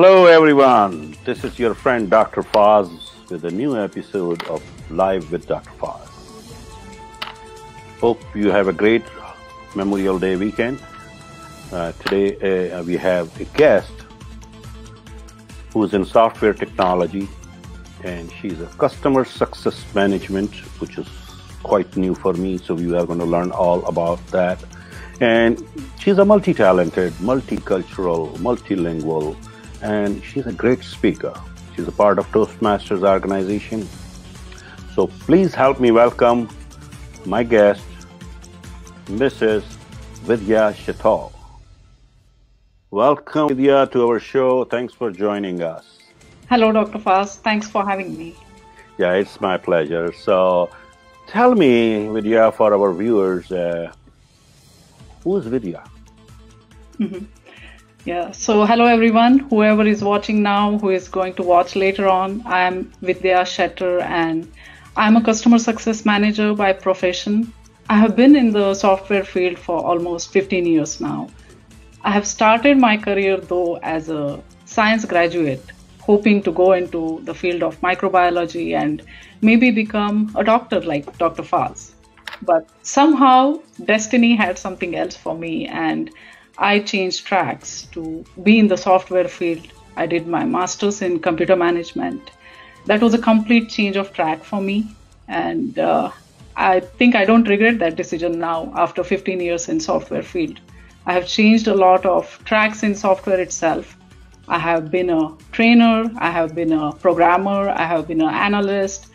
Hello, everyone. This is your friend Dr. Faz with a new episode of Live with Dr. Faz. Hope you have a great Memorial Day weekend. Uh, today, uh, we have a guest who's in software technology and she's a customer success management, which is quite new for me. So we are going to learn all about that. And she's a multi-talented, multicultural, multilingual, and she's a great speaker. She's a part of Toastmasters organization. So please help me welcome my guest, Mrs. Vidya Shettar. Welcome, Vidya, to our show. Thanks for joining us. Hello, Dr. Faz. Thanks for having me. Yeah, it's my pleasure. So, tell me, Vidya, for our viewers, uh, who's Vidya? Mm-hmm. Yeah, so hello everyone, whoever is watching now, who is going to watch later on. I'm Vidya Shettar and I'm a customer success manager by profession. I have been in the software field for almost 15 years now. I have started my career though as a science graduate hoping to go into the field of microbiology and maybe become a doctor like Dr. Faz. But somehow destiny had something else for me and I changed tracks to be in the software field. I did my master's in computer management. That was a complete change of track for me. And uh, I think I don't regret that decision now after 15 years in software field. I have changed a lot of tracks in software itself I have been a trainer, I have been a programmer, I have been an analyst,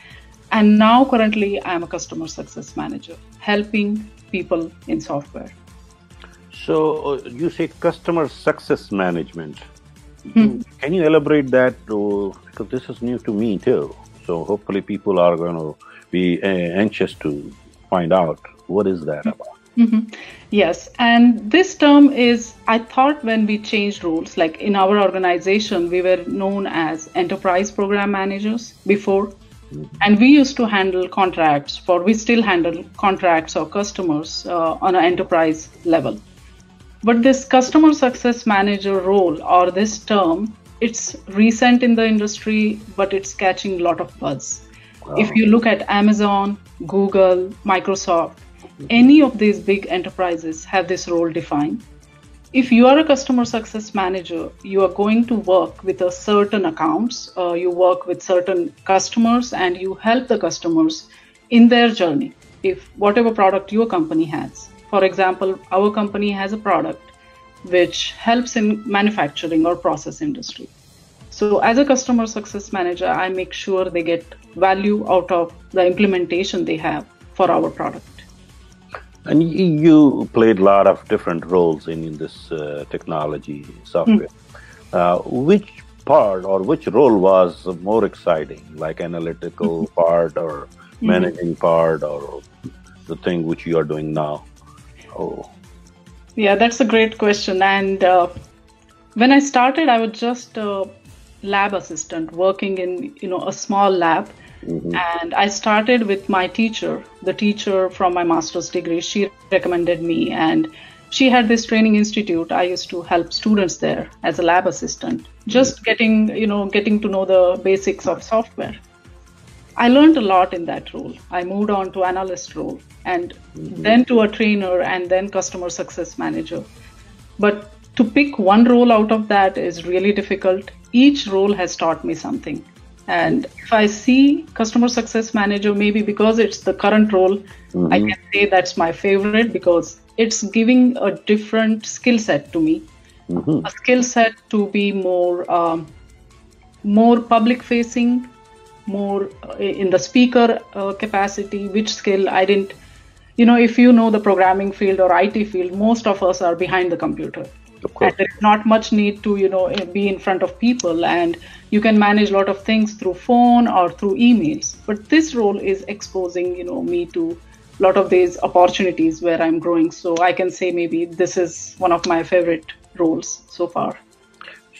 and now currently I'm a customer success manager, helping people in software. So uh, you say customer success management. Hmm. Can you elaborate that? To, because this is new to me too. So hopefully people are going to be uh, anxious to find out what is that about. Mm-hmm. Yes, and this term is, I thought when we changed rules, like in our organization, we were known as enterprise program managers before, mm-hmm. and we used to handle contracts for, we still handle contracts or customers uh, on an enterprise level. But this customer success manager role or this term, it's recent in the industry, but it's catching a lot of buzz. Wow. If you look at Amazon, Google, Microsoft, any of these big enterprises have this role defined. If you are a customer success manager, you are going to work with a certain accounts, uh, you work with certain customers, and you help the customers in their journey. If whatever product your company has, for example, our company has a product which helps in manufacturing or process industry. So, as a customer success manager, I make sure they get value out of the implementation they have for our product. And you played a lot of different roles in, in this uh, technology software. Mm. Uh, which part or which role was more exciting, like analytical mm-hmm. part or mm-hmm. managing part or the thing which you are doing now? Oh. Yeah, that's a great question. And uh, when I started, I was just a lab assistant working in you know a small lab Mm-hmm. And I started with my teacher, the teacher from my master's degree. She recommended me, and she had this training institute. I used to help students there as a lab assistant, just mm-hmm. getting, you know, getting to know the basics of software. I learned a lot in that role. I moved on to analyst role and mm-hmm. then to a trainer and then customer success manager. But to pick one role out of that is really difficult. Each role has taught me something. And if I see customer success manager, maybe because it's the current role, mm-hmm. I can say that's my favorite because it's giving a different skill set to me. Mm-hmm. A skill set to be more um, more public facing, more uh, in the speaker uh, capacity. Which skill I didn't, you know, if you know the programming field or IT field, most of us are behind the computer. And there's not much need to you know be in front of people and you can manage a lot of things through phone or through emails. But this role is exposing you know me to a lot of these opportunities where i'm growing. So i can say maybe this is one of my favorite roles so far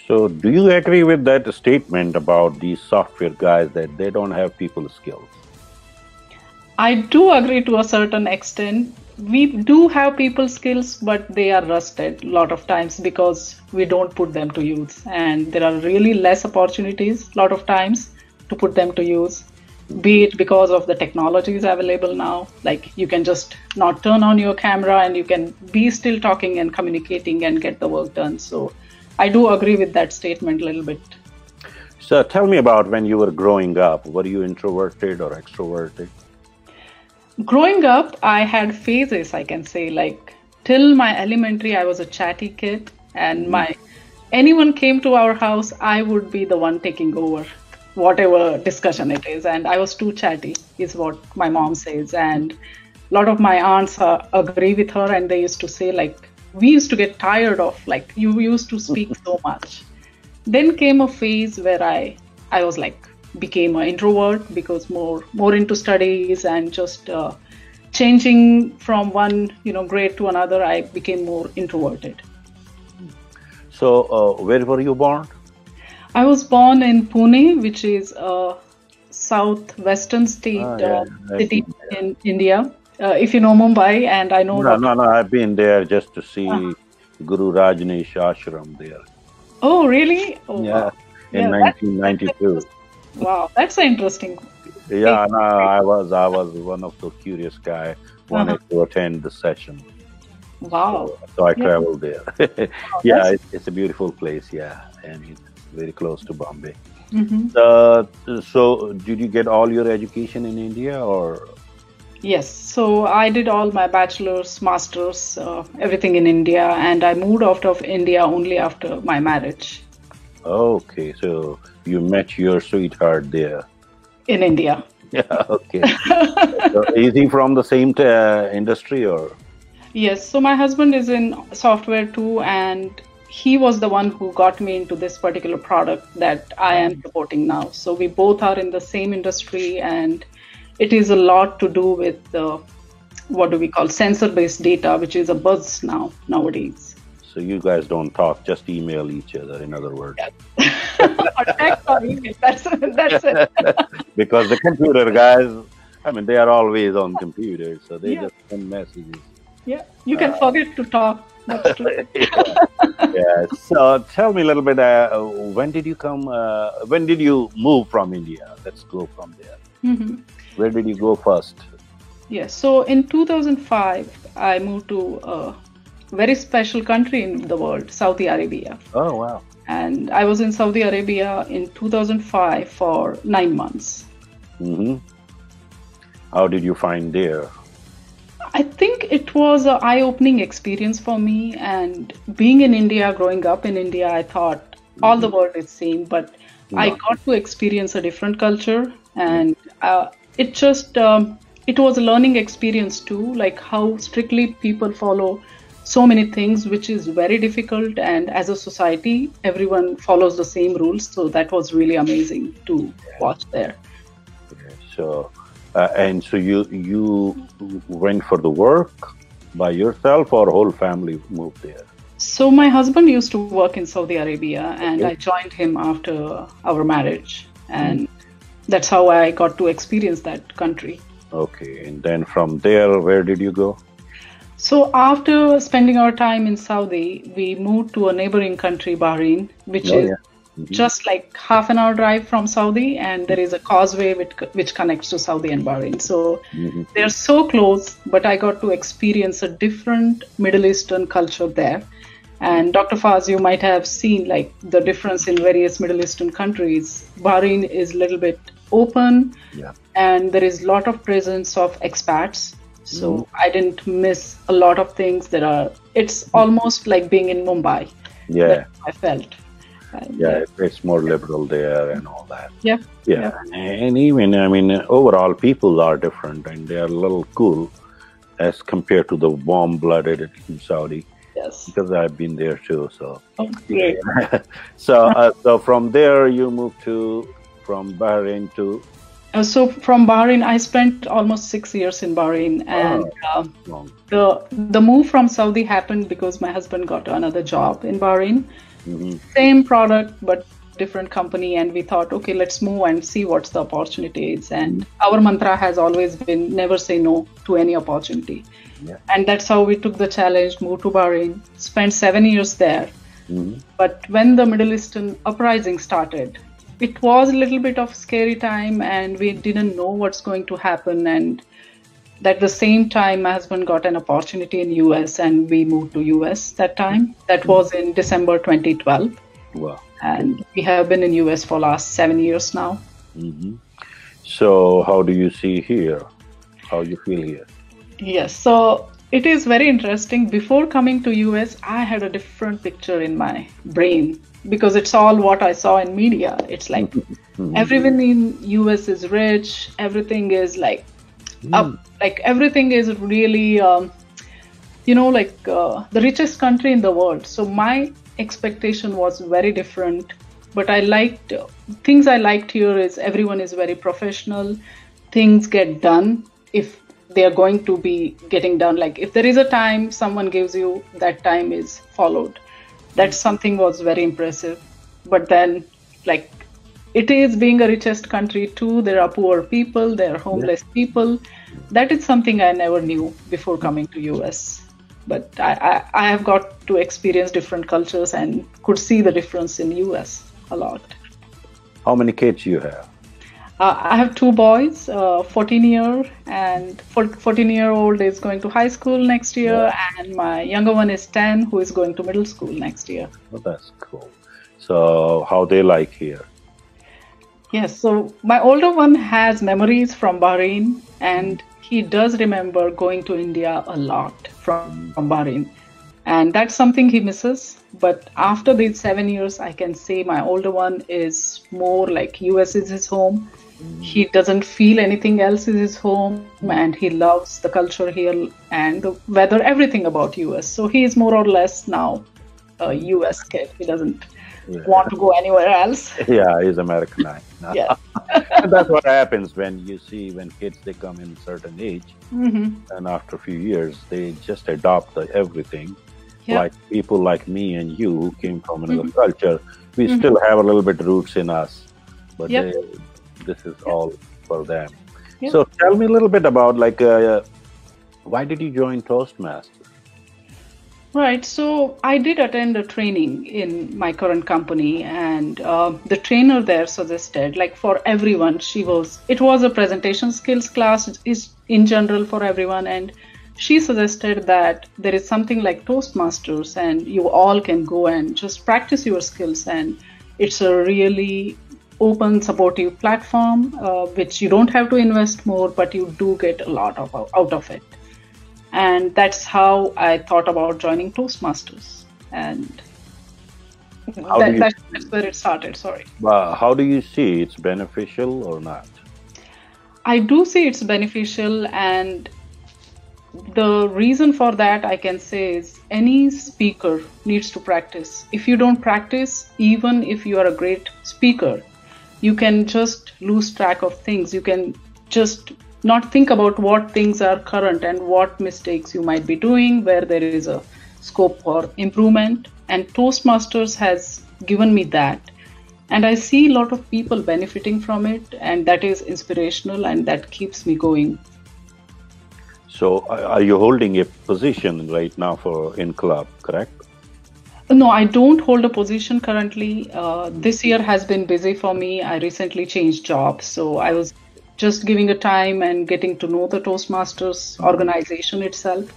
so do you agree with that statement about these software guys that they don't have people skills I do agree to a certain extent. we do have people skills, but they are rusted a lot of times because we don't put them to use, and there are really less opportunities a lot of times to put them to use. Be it because of the technologies available now, like you can just not turn on your camera and you can be still talking and communicating and get the work done. So, I do agree with that statement a little bit. So, tell me about when you were growing up. Were you introverted or extroverted? growing up, I had phases, I can say, like till my elementary, I was a chatty kid, and my anyone came to our house, I would be the one taking over whatever discussion it is, and I was too chatty, is what my mom says, and a lot of my aunts uh, agree with her, and they used to say like we used to get tired of like you used to speak so much. Then came a phase where I I was like became an introvert because more more into studies and just uh, changing from one you know grade to another i became more introverted. So uh, where were you born? I was born in pune which is a southwestern state ah, yeah, uh, city in india uh, if you know mumbai and i know no no no i've been there just to see uh-huh. guru rajneesh ashram there oh really oh, yeah wow. in yeah, 1992 Wow, that's interesting. Yeah, no, I was I was one of the curious guy wanted uh-huh. to attend the session. Wow. So, so I yeah. traveled there. oh, yeah, it's, it's, a beautiful place. Yeah, and it's very close to Bombay. Mm-hmm. Uh, so, did you get all your education in India or? Yes, so I did all my bachelor's, master's, uh, everything in India, and I moved out of India only after my marriage. Okay, so you met your sweetheart there in India. Yeah, okay. so is he from the same uh, industry or? Yes, so my husband is in software too, and he was the one who got me into this particular product that I am supporting now. So we both are in the same industry, and it is a lot to do with uh, what do we call sensor-based data, which is a buzz now nowadays. So you guys don't talk, just email each other, in other words. or text or email. That's, that's it. because the computer guys, I mean, they are always on computers, so they yeah. just send messages. Yeah, you can uh, forget to talk. That's true. yeah. yeah. So tell me a little bit. Uh, when did you come? Uh, when did you move from India? Let's go from there. Mm-hmm. Where did you go first? Yes. So in 2005, I moved to a very special country in the world, Saudi Arabia. Oh, wow. And I was in Saudi Arabia in 2005 for nine months. Mm-hmm. How did you find there? I think it was an eye opening experience for me. And being in India, growing up in India, I thought mm-hmm. all the world is same, but no. I got to experience a different culture. And uh, it just, um, it was a learning experience too, like how strictly people follow so many things which is very difficult and as a society everyone follows the same rules so that was really amazing to watch there so uh, and so you you went for the work by yourself or whole family moved there so my husband used to work in saudi arabia and okay. i joined him after our marriage and. That's how i got to experience that country okay and then from there where did you go so after spending our time in Saudi, we moved to a neighboring country, Bahrain, which oh, is yeah. mm-hmm. just like half an hour drive from Saudi, and there is a causeway which, which connects to Saudi and Bahrain. So mm-hmm. they're so close, but I got to experience a different Middle Eastern culture there. And Dr. Faz, you might have seen like the difference in various Middle Eastern countries. Bahrain is a little bit open, yeah. and there is a lot of presence of expats so mm. I didn't miss a lot of things that are. It's almost like being in Mumbai. Yeah, I felt. And, yeah, it's more liberal there and all that. Yeah, yeah, yeah. And even I mean, overall, people are different and they are a little cool as compared to the warm-blooded in Saudi. Yes, because I've been there too. So, oh, great. so, uh, so from there you moved to from Bahrain to uh, so from Bahrain, I spent almost six years in Bahrain, and uh, the the move from Saudi happened because my husband got another job in Bahrain. Mm-hmm. Same product, but different company and we thought, okay, let's move and see what's the opportunity is. And our mantra has always been never say no to any opportunity. Yeah. And that's how we took the challenge, moved to Bahrain, spent seven years there. Mm-hmm. But when the Middle Eastern uprising started, it was a little bit of scary time and we didn't know what's going to happen. And at the same time my husband got an opportunity in us and we moved to us that time. That was in december 2012 wow. And we have been in us for last seven years now. Mm-hmm. so how do you see here? How you feel here? Yes so it is very interesting. Before coming to us i had a different picture in my brain because it's all what i saw in media. It's like everyone in us is rich everything is like mm. up like everything is really um, you know like uh, the richest country in the world. So my expectation was very different but i liked things i liked here is everyone is very professional. Things get done if they are going to be getting done. Like if there is a time someone gives you that time is followed that something was very impressive. But then like it is being a richest country too. There are poor people there are homeless yeah. people. That is something i never knew before coming to us but I, I, I have got to experience different cultures and could see the difference in us a lot. How many kids you have uh, I have two boys, uh, 14 year and 14 year old is going to high school next year, yeah. and my younger one is 10 who is going to middle school next year. Oh, that's cool. So, how they like here? Yes, so my older one has memories from Bahrain and he does remember going to India a lot from, from Bahrain. And that's something he misses. But after these seven years, I can say my older one is more like US is his home. He doesn't feel anything else is his home and he loves the culture here and the weather, everything about US. So he is more or less now a US kid. He doesn't yeah. want to go anywhere else. Yeah, he's Americanized. yeah. that's what happens when you see when kids they come in a certain age, mm-hmm. and after a few years they just adopt the, everything. Yeah. Like people like me and you who came from another mm-hmm. culture, we mm-hmm. still have a little bit roots in us, but yep. they, this is all for them. Yep. So tell me a little bit about like uh, why did you join Toastmasters? Right. So I did attend a training in my current company, and uh, the trainer there suggested, like for everyone, she was. It was a presentation skills class, is in general for everyone, and she suggested that there is something like Toastmasters, and you all can go and just practice your skills, and it's a really open supportive platform uh, which you don't have to invest more but you do get a lot of out of it and that's how I thought about joining Toastmasters, and that, that's where it started. Sorry. Uh, how do you see it's beneficial or not? I do see it's beneficial, and the reason for that I can say is any speaker needs to practice. If you don't practice, even if you are a great speaker, you can just lose track of things. You can just not think about what things are current and what mistakes you might be doing, where there is a scope for improvement. And Toastmasters has given me that. And I see a lot of people benefiting from it, and that is inspirational and that keeps me going. So, are you holding a position right now for in club, correct? No, I don't hold a position currently. Uh, this year has been busy for me. I recently changed jobs, so I was just giving a time and getting to know the Toastmasters organization itself.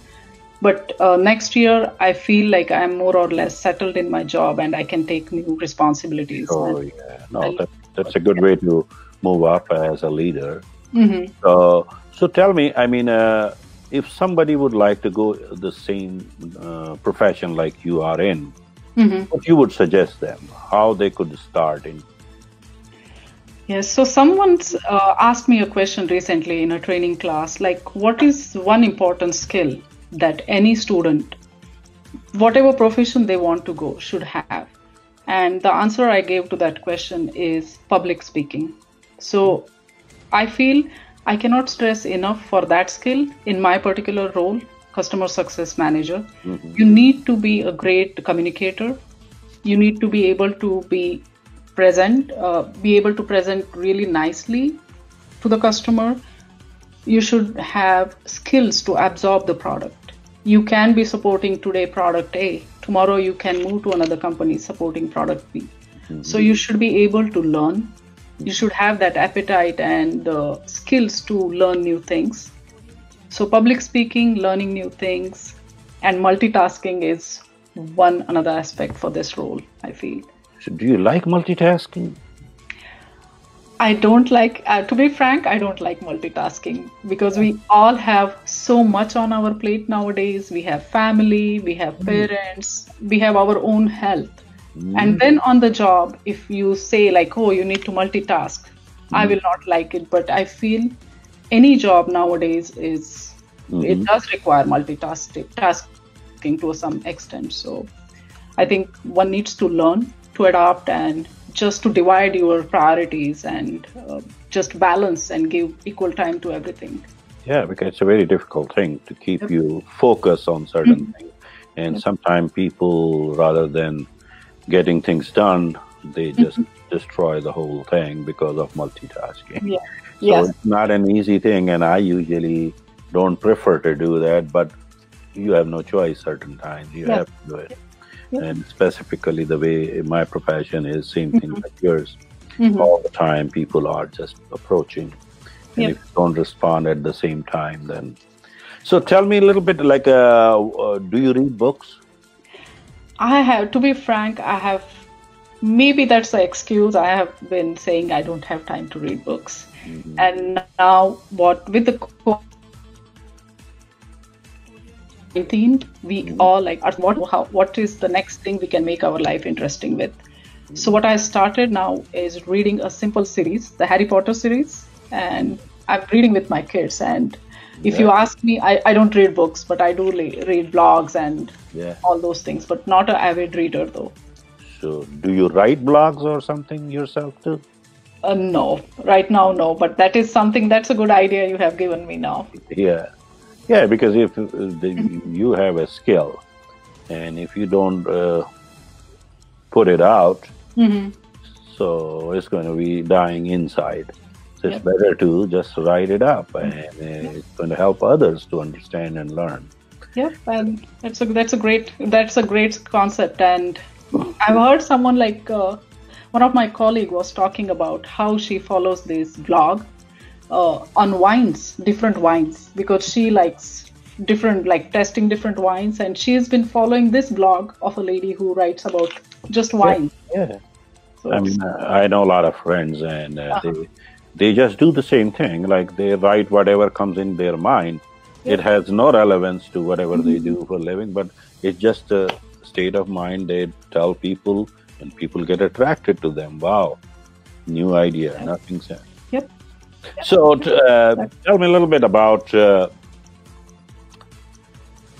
But uh, next year, I feel like I'm more or less settled in my job and I can take new responsibilities. Oh, yeah. No, that, that's a good way to move up as a leader. Mm-hmm. Uh, so tell me, I mean, uh, if somebody would like to go the same uh, profession like you are in, mm-hmm. what you would suggest them, how they could start in Yes, so someone's uh, asked me a question recently in a training class like, what is one important skill that any student, whatever profession they want to go, should have? And the answer I gave to that question is public speaking. So I feel I cannot stress enough for that skill in my particular role, customer success manager. Mm-hmm. You need to be a great communicator. You need to be able to be present, uh, be able to present really nicely to the customer. You should have skills to absorb the product. You can be supporting today product A, tomorrow you can move to another company supporting product B. Mm-hmm. So you should be able to learn. You should have that appetite and the skills to learn new things. So public speaking, learning new things, and multitasking is one another aspect for this role. I feel. So do you like multitasking? I don't like, uh, to be frank, I don't like multitasking because we all have so much on our plate nowadays. We have family, we have hmm. parents, we have our own health. Mm. And then on the job, if you say, like, oh, you need to multitask, mm. I hmm. will not like it. But I feel any job nowadays is, mm-hmm. it does require multitasking to some extent. So I think one needs to learn to adapt and just to divide your priorities and uh, just balance and give equal time to everything. Yeah, because it's a very difficult thing to keep yep. you focused on certain mm-hmm. things. And yep. sometimes people, rather than getting things done, they just mm-hmm. destroy the whole thing because of multitasking. Yeah. So yes. it's not an easy thing, and I usually don't prefer to do that, but you have no choice certain times. You have to do it and specifically the way my profession is same thing mm-hmm. like yours mm-hmm. all the time people are just approaching and yep. if you don't respond at the same time then so tell me a little bit like uh, uh, do you read books i have to be frank i have maybe that's the excuse i have been saying i don't have time to read books mm-hmm. and now what with the 19 we mm-hmm. all like what how, what is the next thing we can make our life interesting with mm-hmm. so what i started now is reading a simple series the harry potter series and i'm reading with my kids and if yeah. you ask me I, I don't read books but i do read blogs and yeah. all those things but not an avid reader though so do you write blogs or something yourself too uh, no right now no but that is something that's a good idea you have given me now yeah yeah, because if the, you have a skill, and if you don't uh, put it out, mm-hmm. so it's going to be dying inside. It's better to just write it up, and uh, it's going to help others to understand and learn. Yep, and that's a that's a great that's a great concept. And I've heard someone like uh, one of my colleague was talking about how she follows this blog uh, on wines, different wines, because she likes different, like testing different wines, and she's been following this blog of a lady who writes about just wine. Yeah. yeah. So I mean, uh, I know a lot of friends, and uh, uh-huh. they they just do the same thing. Like they write whatever comes in their mind. Yeah. It has no relevance to whatever mm-hmm. they do for a living, but it's just a state of mind. They tell people, and people get attracted to them. Wow, new idea, yeah. nothing said. Yep. So, uh, tell me a little bit about uh,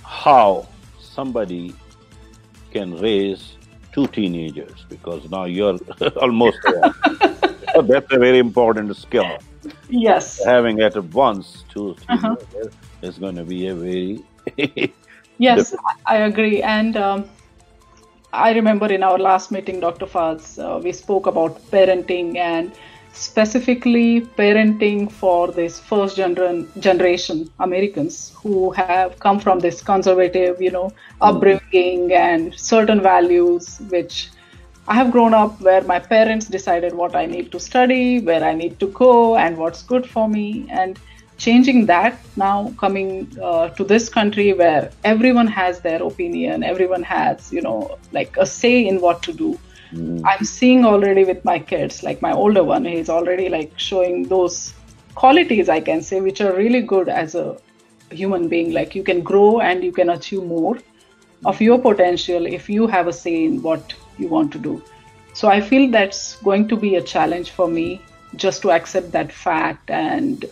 how somebody can raise two teenagers because now you're almost there. that's a very important skill. Yes. Having at once two uh-huh. is going to be a very. yes, I agree. And um, I remember in our last meeting, Dr. Faz, uh, we spoke about parenting and specifically parenting for this first gener- generation Americans who have come from this conservative, you know, upbringing and certain values which I have grown up where my parents decided what I need to study, where I need to go, and what's good for me. And changing that now, coming uh, to this country where everyone has their opinion, everyone has, you know, like a say in what to do. Mm. I'm seeing already with my kids, like my older one, he's already like showing those qualities, I can say, which are really good as a human being. Like you can grow and you can achieve more of your potential if you have a say in what you want to do. So I feel that's going to be a challenge for me just to accept that fact and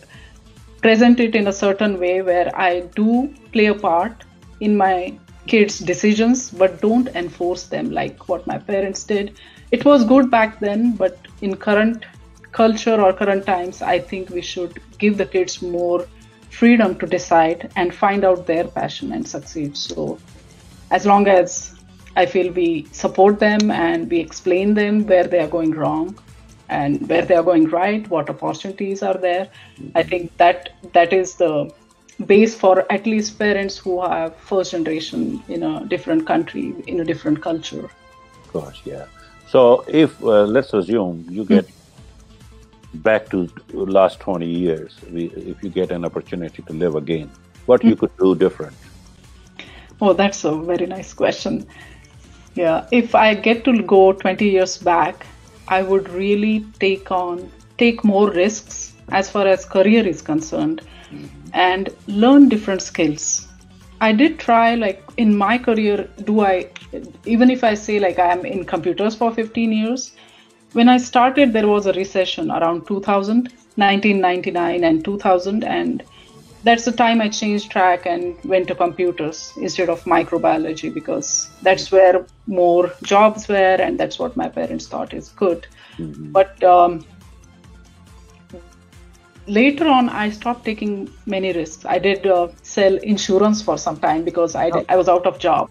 present it in a certain way where I do play a part in my kids' decisions, but don't enforce them like what my parents did. It was good back then, but in current culture or current times, I think we should give the kids more freedom to decide and find out their passion and succeed. So, as long as I feel we support them and we explain them where they are going wrong and where they are going right, what opportunities are there. I think that that is the base for at least parents who have first generation in a different country, in a different culture. Of course, yeah. So if uh, let's assume you get mm-hmm. back to last 20 years, if you get an opportunity to live again, what you could do different? Oh, that's a very nice question. Yeah, if I get to go 20 years back, I would really take on take more risks as far as career is concerned mm-hmm. and learn different skills. I did try like in my career do I even if I say like I am in computers for 15 years when I started there was a recession around 2000 1999 and 2000 and that's the time I changed track and went to computers instead of microbiology because that's where more jobs were and that's what my parents thought is good. Mm-hmm. But um, later on, I stopped taking many risks. I did uh, sell insurance for some time because I, did, I was out of job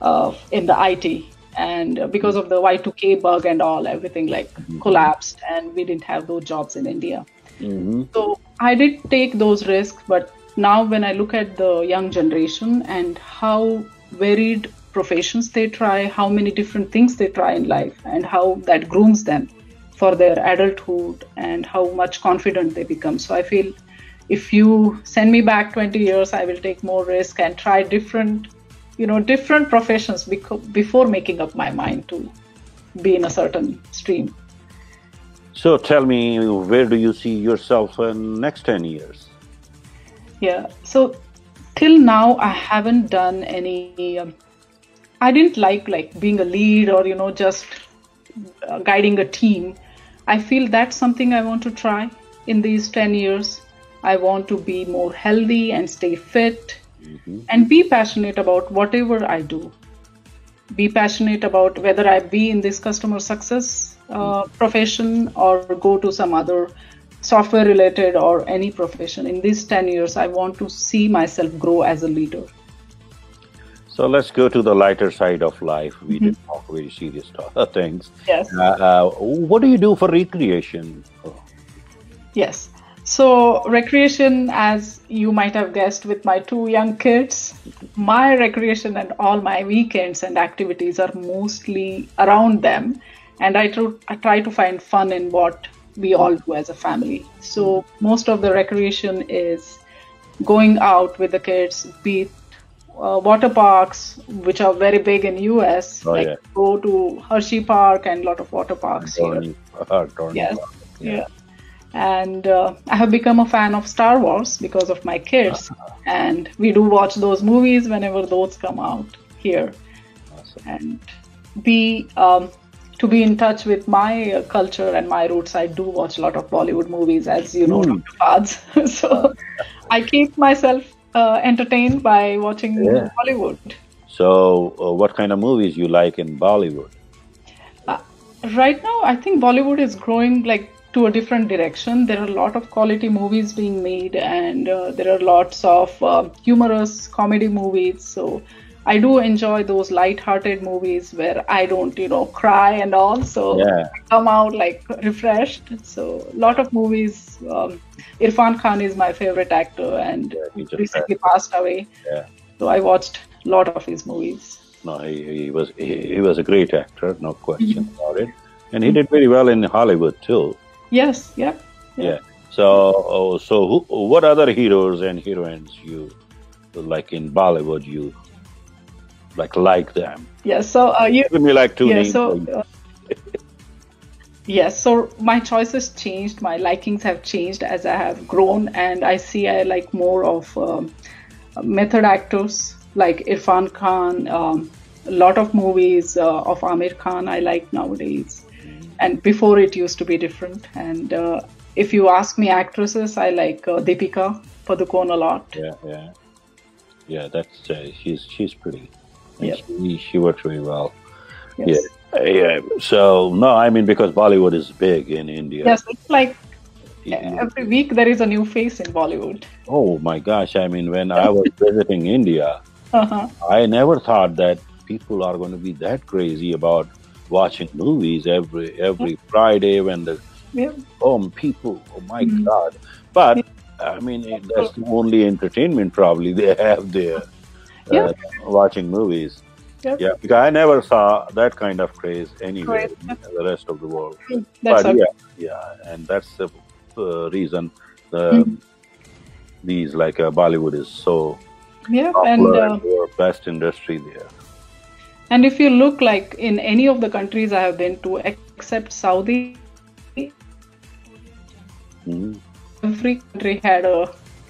uh, in the IT. And because of the Y2K bug and all, everything like mm-hmm. collapsed, and we didn't have those jobs in India. Mm-hmm. So I did take those risks, but now when I look at the young generation and how varied professions they try, how many different things they try in life, and how that grooms them for their adulthood and how much confident they become. So I feel if you send me back 20 years, I will take more risk and try different, you know, different professions before making up my mind to be in a certain stream. So tell me, where do you see yourself in next 10 years? Yeah. So till now, I haven't done any. Um, I didn't like like being a lead or you know just uh, guiding a team. I feel that's something I want to try in these 10 years. I want to be more healthy and stay fit mm-hmm. and be passionate about whatever I do. Be passionate about whether I be in this customer success uh, profession or go to some other software related or any profession. In these 10 years i want to see myself grow as a leader. So let's go to the lighter side of life. We mm-hmm. didn't talk very serious things. Yes. Uh, uh, what do you do for recreation? Yes. So recreation as you might have guessed with my two young kids my recreation and all my weekends and activities are mostly around them and I, tr- I try to find fun in what we all do as a family. So most of the recreation is going out with the kids, be it uh, water parks, which are very big in US. Oh, like yeah. go to Hershey Park and a lot of water parks Dorney, here. Uh, yes. Yeah. yeah. And uh, I have become a fan of Star Wars because of my kids, uh-huh. and we do watch those movies whenever those come out here. Awesome. And be um, to be in touch with my uh, culture and my roots, I do watch a lot of Bollywood movies, as you know, mm. Dr. so I keep myself uh, entertained by watching yeah. Bollywood. So, uh, what kind of movies you like in Bollywood? Uh, right now, I think Bollywood is growing like to a different direction. There are a lot of quality movies being made, and uh, there are lots of uh, humorous comedy movies. So I do enjoy those light-hearted movies where I don't, you know, cry and all. So yeah. I come out like refreshed. So a lot of movies. Um, Irfan Khan is my favorite actor, and yeah, he recently passed away. Yeah. So I watched a lot of his movies. No, he, he was he, he, was a great actor, no question mm-hmm. about it, and he did very well in Hollywood too. Yes. Yeah. Yeah. yeah. So, oh, so who, what other heroes and heroines you like in Bollywood you like like them. Yeah. So uh, you give me like two yeah, names. So, uh, yes. So my choices changed. My likings have changed as I have grown, and I see I like more of um, method actors like Irfan Khan. Um, a lot of movies uh, of Aamir Khan I like nowadays, and before it used to be different. And uh, if you ask me actresses, I like uh, Deepika Padukone a lot. Yeah, yeah, yeah. That's uh, she's she's pretty. Yeah. She, she works really well. Yes. Yeah. Yeah. So no, I mean because Bollywood is big in India. Yes, it's like every week there is a new face in Bollywood. Oh my gosh! I mean, when I was visiting India, uh-huh. I never thought that people are going to be that crazy about watching movies every every Friday when the Yeah. home people. Oh my Mhm. God! But I mean, that's the only entertainment probably they have there. Yeah. Uh, watching movies. Yep. Yeah, because I never saw that kind of craze anywhere Craze. in the rest of the world. That's but a, yeah, yeah, and that's the uh, reason the Mhm. these like uh, Bollywood is so yeah. And uh, and best industry there. and if you look like in any of the countries I have been to, except Saudi, Mhm. every country had a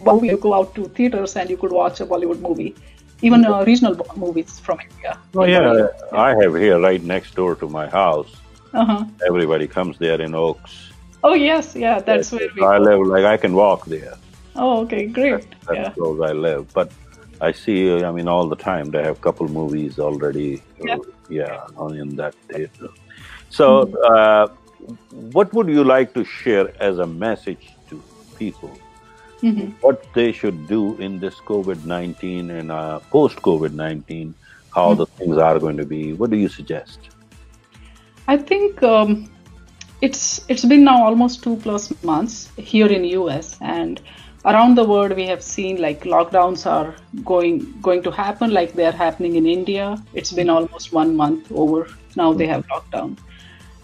movie. You go out to theaters and you could watch a Bollywood movie, even uh, regional bo- movies from India. Oh yeah, I have here right next door to my house. Uh-huh. Everybody comes there in Oaks. Oh yes, yeah, that's where we. I go. live like I can walk there. Oh, okay, great. That's Yeah. close I live. But I see, I mean, all the time they have couple movies already. Yeah. yeah, on in that theater. So, uh, what would you like to share as a message to people? Mhm. What they should do in this COVID nineteen and uh, post COVID nineteen? How the things are going to be? What do you suggest? I think um, it's it's been now almost two plus months here in US and around the world we have seen like lockdowns are going going to happen like they are happening in India. It's been almost one month over now they have lockdown.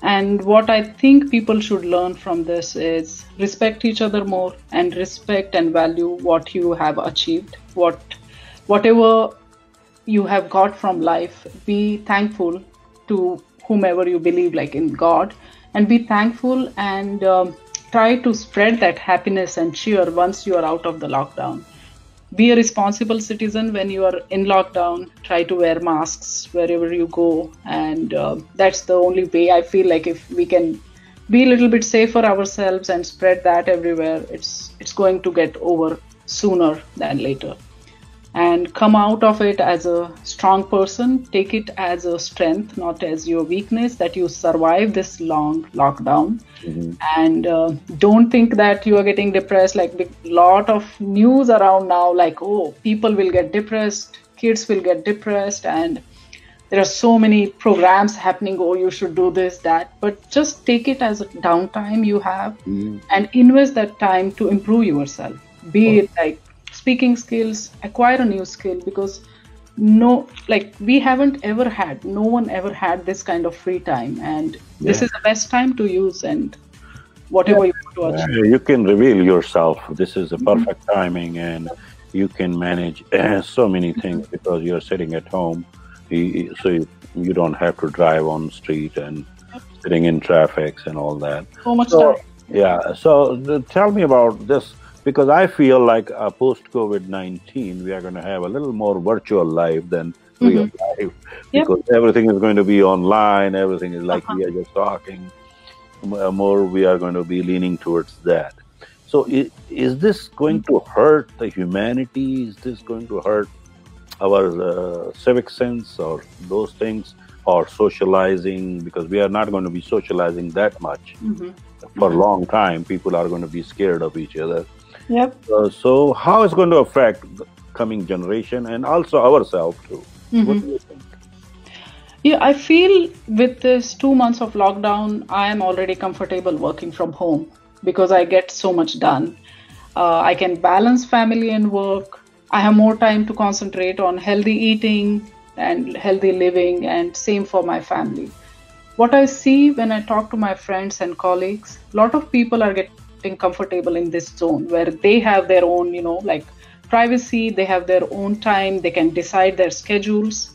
And what I think people should learn from this is respect each other more and respect and value what you have achieved, what whatever you have got from life. Be thankful to whomever you believe, like in God, and be thankful and um, try to spread that happiness and cheer once you are out of the lockdown. Be a responsible citizen when you are in lockdown. Try to wear masks wherever you go, and uh, that's the only way I feel like if we can be a little bit safer ourselves and spread that everywhere, it's it's going to get over sooner than later and come out of it as a strong person. Take it as a strength, not as your weakness, that you survive this long lockdown. Mhm. And uh, don't think that you are getting depressed. Like a lot of news around now, like oh, people will get depressed, kids will get depressed, and there are so many programs happening. Oh, you should do this, that. But just take it as a downtime you have Mhm. and invest that time to improve yourself be it like speaking skills acquire a new skill because no like we haven't ever had no one ever had this kind of free time and this is the best time to use and whatever you want to achieve Yeah, you can reveal yourself. This is a perfect timing, and you can manage so many mm-hmm. things because you're sitting at home. So you, you don't have to drive on street and sitting in traffic and all that. so much So, time yeah. So the, tell me about this because I feel like uh, post COVID nineteen, we are going to have a little more virtual life than real life Yep. because everything is going to be online. Everything is like Uh-huh. we are just talking. Uh, More, we are going to be leaning towards that. So, is, is this going to hurt the humanity? Is this going to hurt our uh, civic sense or those things? Or socializing because we are not going to be socializing that much Mhm. for a long time. People are going to be scared of each other. Yep Uh, so, how is going to affect the coming generation and also ourselves too? Mhm. What do you think? Yeah, I feel with this two months of lockdown, I am already comfortable working from home because I get so much done. Uh, I can balance family and work. I have more time to concentrate on healthy eating and healthy living, and same for my family. What I see when I talk to my friends and colleagues, a lot of people are getting comfortable in this zone where they have their own, you know, like privacy, they have their own time, they can decide their schedules.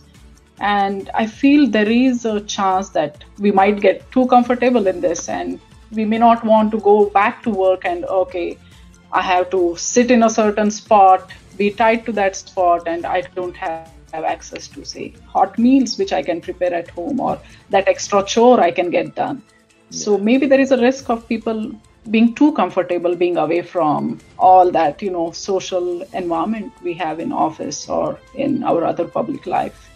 And i feel there is a chance that we might get too comfortable in this and we may not want to go back to work and okay i have to sit in a certain spot be tied to that spot and i don't have, have access to say hot meals which i can prepare at home or that extra chore i can get done. So maybe there is a risk of people being too comfortable being away from all that you know social environment we have in office or in our other public life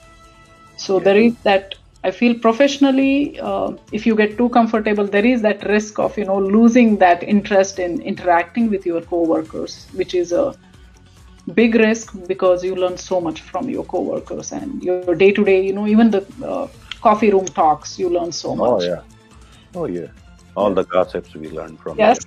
so there is that i feel professionally uh, if you get too comfortable there is that risk of you know losing that interest in interacting with your coworkers which is a big risk because you learn so much from your coworkers and your day to day. You know, even the uh, coffee room talks, you learn so much. Oh yeah, oh yeah. All the gossips we learn from. Yes.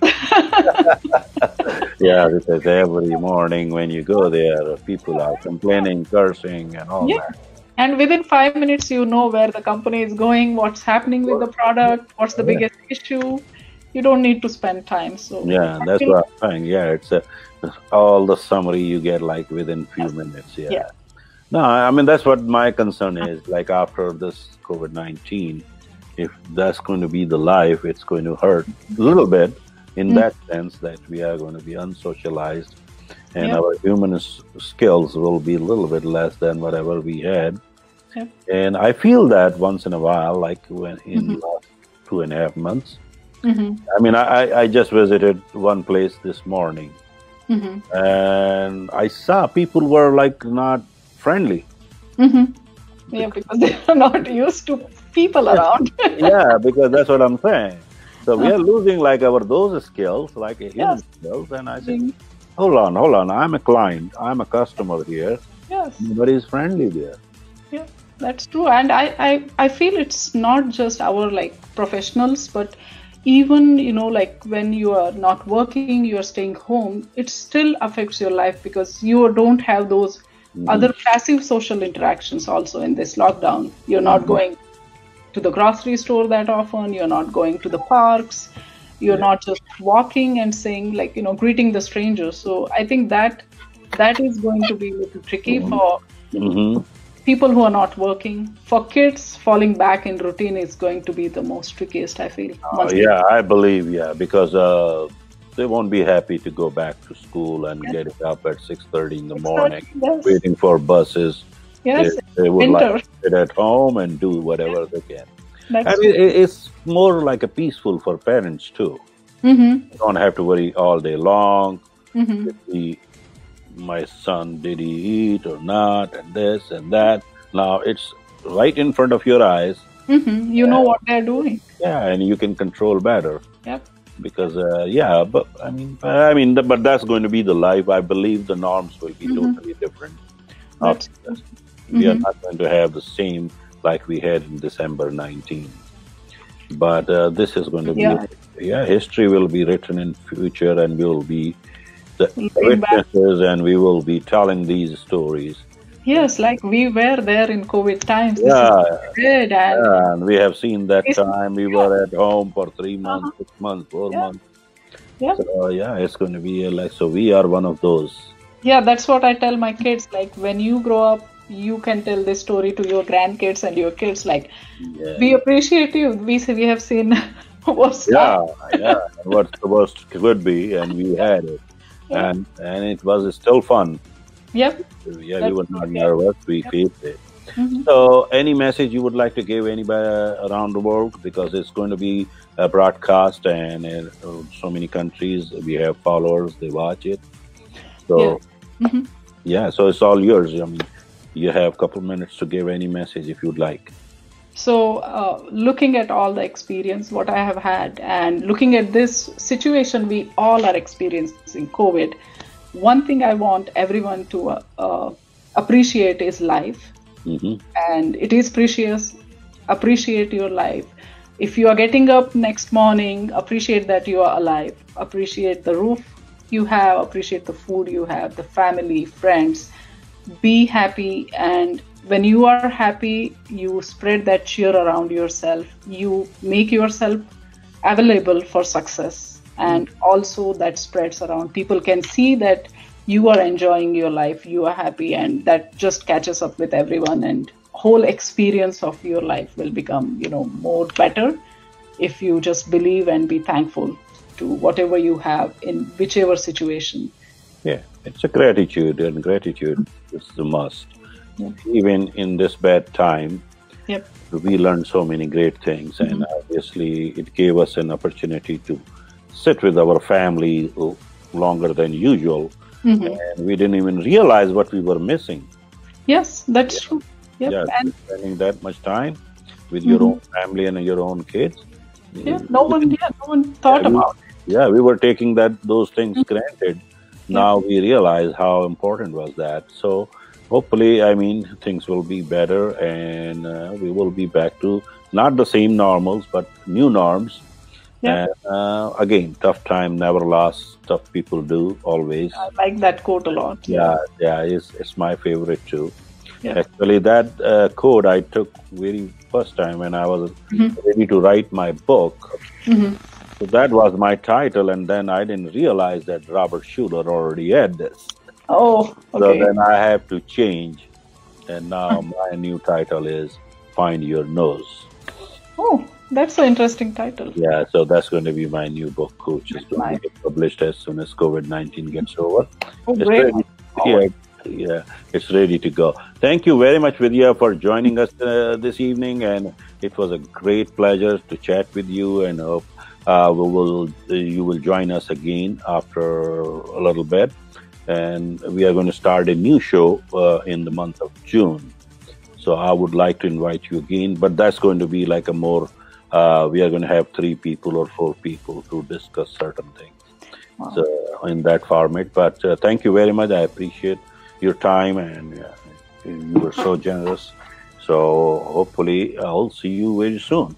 yeah, because every morning when you go there, people are complaining, cursing, and all Yeah. that. and within five minutes, you know where the company is going, what's happening with the product, what's the Yeah. biggest issue. You don't need to spend time. So Yeah, that's what I'm saying. Yeah, it's a, all the summary you get like within few minutes. Yeah. Yeah. No, I mean that's what my concern is. Like after this COVID nineteen, if that's going to be the life, it's going to hurt a little bit in Mm. that sense that we are going to be unsocialized, and Yeah. our human s- skills will be a little bit less than whatever we had. Yep. And I feel that once in a while, like when in Mhm. last two and a half months. Mhm, I mean, I, I- just visited one place this morning mhm, and I saw people were like not friendly. mhm. Yeah, because they are not used to people around. yeah, because that's what I'm saying. So we are losing like our those skills, like Yes. skills. And I think, hold on, hold on. I'm a client. I'm a customer here. yes. Nobody's friendly there. Yeah, that's true. And I, I, I feel it's not just our like professionals, but even, you know, like when you are not working, you're staying home, it still affects your life because you don't have those Mhm. other passive social interactions also in this lockdown. You're not Mhm. going to the grocery store that often, you're not going to the parks, you're Yeah. not just walking and saying like, you know, greeting the strangers. So I think that that is going to be a little tricky Mhm. for hmm people who are not working for kids falling back in routine is going to be the most trickiest i feel Uh, yeah, I believe, yeah, because uh, they won't be happy to go back to school and Yes. getting up at 6.30 in the morning, yes waiting for buses. Yes They, they would winter like to sit at home and do whatever they can. that's I mean, it- it's more like a peaceful for parents too. mm-hmm, You don't have to worry all day long. mm-hmm. He, my son, did he eat or not, and this and that. Now it's right in front of your eyes. Mm-hmm. you know what they're doing Yeah, and you can control better. Yep. Because uh, yeah, but I mean, I mean, but that's going to be the life. I believe the norms will be Mhm. totally different. That's- after this. We are Mhm. not going to have the same like we had in December 19. But uh, this is going to be Yeah. yeah, history will be written in future, and we will be the back. witnesses, and we will be telling these stories. yes like we were there in covid times Yeah, and yeah, and we have seen that time we were at home for three months, Uh-huh. six months, four Yeah. months. Yeah. So yeah, it's going to be like so. We are one of those. yeah that's what i tell my kids like when you grow up you can tell this story to your grandkids and your kids like Yeah, we appreciate you we we have seen worse yeah, yeah. What the worst could be, and we had it, Yeah. and and it was still fun. yep Yeah, we were not okay. nervous. We Yeah. faced it. Mhm. So, any message you would like to give anybody around the world because it's going to be a broadcast, and in uh, so many countries we have followers; they watch it. So, Yeah. Mhm. yeah, so it's all yours. I mean, you have a couple minutes to give any message if you'd like. So, uh, looking at all the experience, what I have had, and looking at this situation we all are experiencing COVID, one thing I want everyone to uh, uh, appreciate is life, hmm and it is precious. Appreciate your life. If you are getting up next morning, appreciate that you are alive. Appreciate the roof you have, appreciate the food you have, the family, friends. Be happy, and when you are happy, you spread that cheer around yourself. You make yourself available for success, and also that spreads around. People can see that you are enjoying your life, you are happy, and that just catches up with everyone, and whole experience of your life will become, you know, more better if you just believe and be thankful to whatever you have in whichever situation. Yeah, it's a gratitude, and gratitude is the must. Yeah. Even in this bad time, Yep. we learned so many great things, and obviously, it gave us an opportunity to sit with our family longer than usual, Mhm. and we didn't even realize what we were missing. Yes, that's true. Yep. Yeah, And spending that much time with your Mhm. own family and your own kids. yeah, no one, yeah, no one thought Yeah, we- about. Yeah, we were taking that those things Mm-hmm. granted, now we realize how important was that. So hopefully, I mean, things will be better and uh, we will be back to not the same normals, but new norms. Yeah. And uh, again, tough time never lasts. Tough people do always. I like that quote a lot. Yeah, yeah, it's, it's my favorite too. Yeah. Actually, that uh, code I took very first time when I was Mhm. ready to write my book. Mhm. So that was my title, and then I didn't realize that Robert Schuller already had this. Oh, okay. So then I have to change, and now my new title is Find Your Nose. Oh, that's an interesting title. Yeah, so that's going to be my new book, which is going Nice. to get published as soon as COVID 19 gets over. Oh, It's great. ready. Yeah, yeah, it's ready to go. Thank you very much, Vidya, for joining us uh, this evening, and it was a great pleasure to chat with you. And hope uh, we will you will join us again after a little bit. And we are going to start a new show uh, in the month of June. So I would like to invite you again, but that's going to be like a more. Uh, we are going to have three people or four people to discuss certain things Wow. so in that format. But uh, thank you very much. I appreciate your time and uh, you were so generous. So hopefully I'll see you very soon.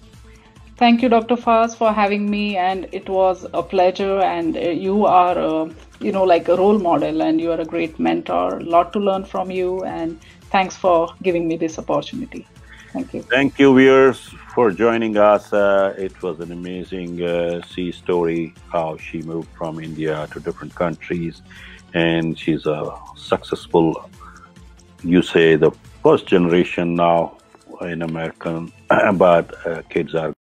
Thank you, Dr. Faz, for having me, and it was a pleasure. And uh, you are, uh, you know, like a role model, and you are a great mentor. A lot to learn from you, and thanks for giving me this opportunity. Thank you. Thank you, viewers, for joining us. Uh, it was an amazing uh, see story how she moved from India to different countries, and she's a successful. You say the first generation now in American, but uh, kids are